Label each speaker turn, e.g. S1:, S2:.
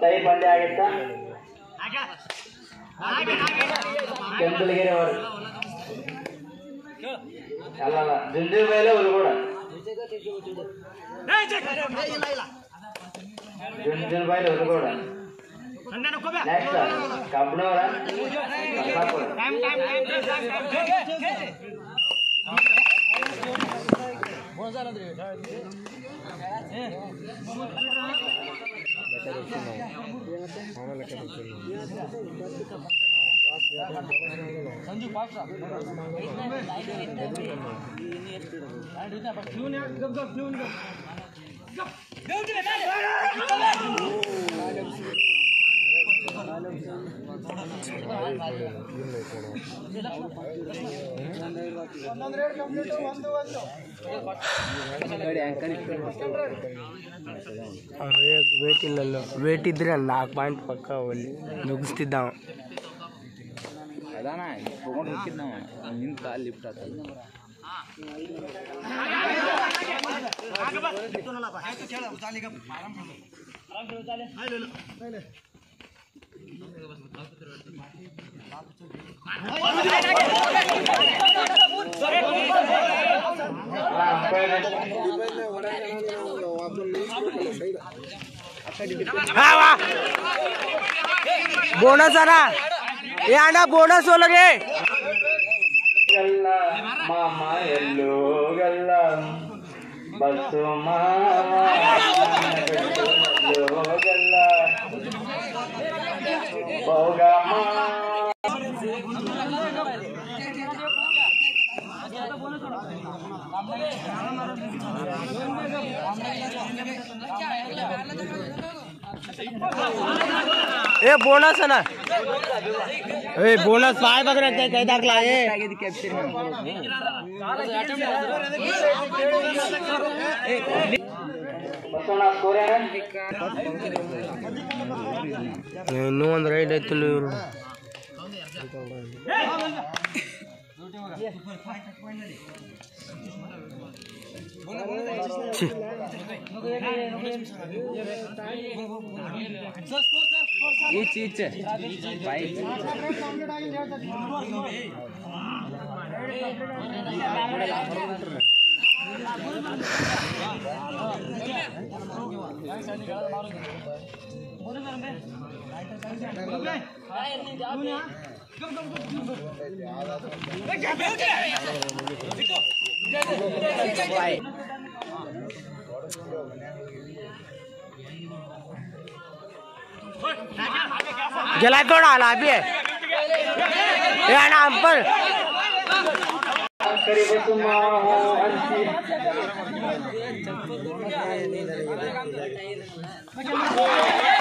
S1: ಕೈ ಪಂದ್ಯ ಆಗಿತ್ತ ಕೆಂಪಲಗಿರಿ ಅವರು ಅಲ್ಲಲ್ಲ ಜುಂಜು ಮೇಲೆ ಅವರು ಕೂಡ ಜುಂಜುನ್ ಬಾಯಿಲಿ ಅವರು ಕೂಡ ನೆಕ್ಸ್ಟ್ ಕಬ್ಬನವರ ಕಬ್ಬಾಪುರ
S2: ವೇಟ್ ಇಲ್ಲಲ್ಲೋ ವೇಟ್ ಇದ್ರೆ ನಾಲ್ಕು ಪಾಯಿಂಟ್ ಪಕ್ಕ ಅಲ್ಲಿ ನುಗ್ಗಿಸ್ತಿದ್ದ ಅವ
S3: ಅದಾನ ತಗೊಂಡು ಹೋಗಿದ್ ನಾವು ನಿನ್ ಕಾಲ್ ಲಿಫ್ಟ್ ಆಗ್ತದೆ
S2: ಬೋನಸ್ बोनस आना. ये आना
S1: बोनस हो लगे मामा एल्लो गल्ला बस मामा. एल्लो
S2: ए बोनस है ना। ए बोनस पाय बघ रे काही दाखला ए
S1: ಕೋರ್ಯಾನ
S2: ಇನ್ನೂ ಒಂದು ರೈಡ್ ಐತಿಲ್ಲ ಇವರು.
S3: ಈಚೆ ಈಚೆ ಬಾಯಿ
S2: गेला थोडा आला अभि ए अण्णा செப்பல்